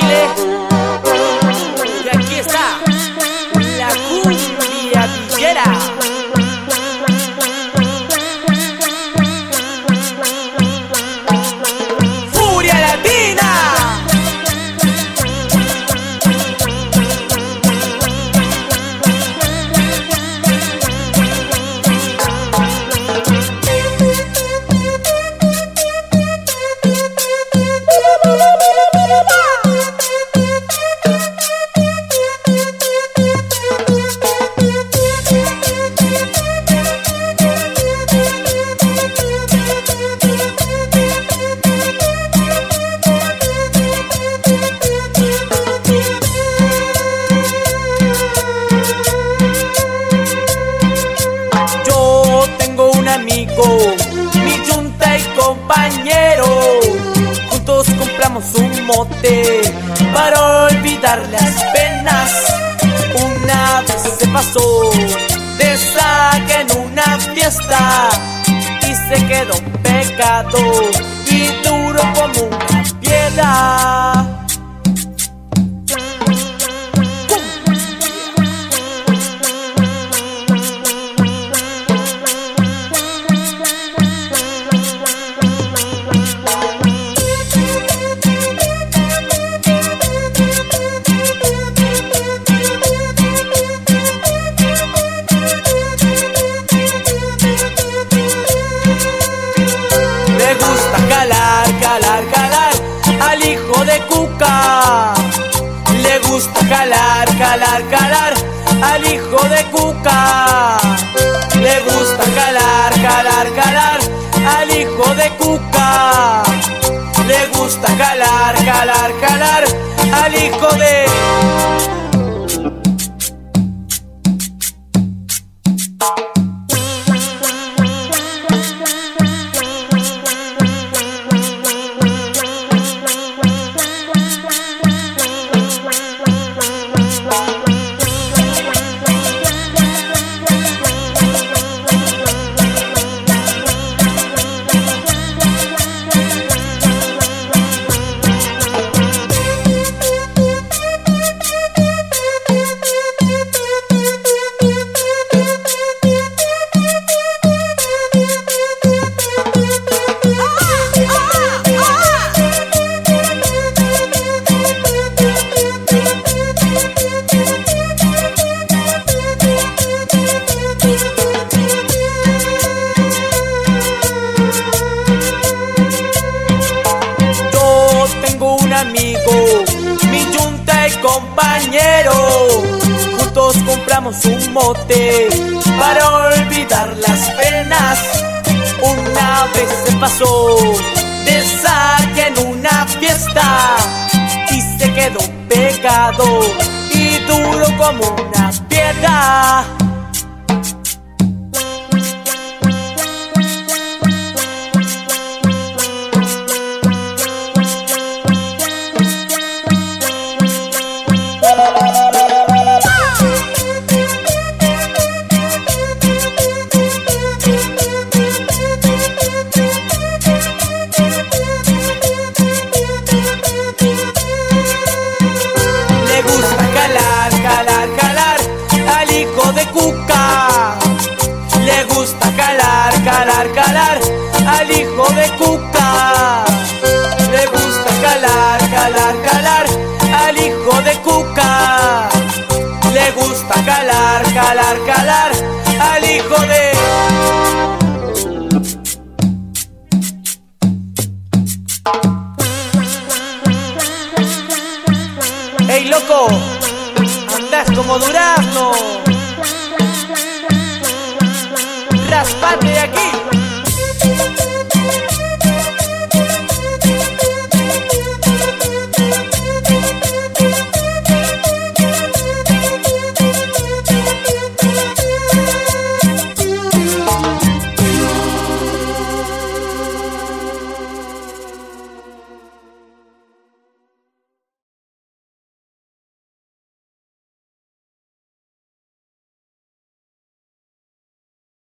Chile. Amigo, mi yunta y compañero. Juntos compramos un mote para olvidar las penas. Una vez se pasó de saque en una fiesta y se quedó pecado y duro calar, calar, calar al hijo de Cuca. Le gusta calar, calar, calar al hijo de Cuca. Le gusta calar, calar, calar al hijo de... compañero. Juntos compramos un mote para olvidar las penas. Una vez se pasó de saque en una fiesta y se quedó pegado y duro como una piedra. ¡Ey, loco! ¡Andás como durazno! ¡Raspate de aquí!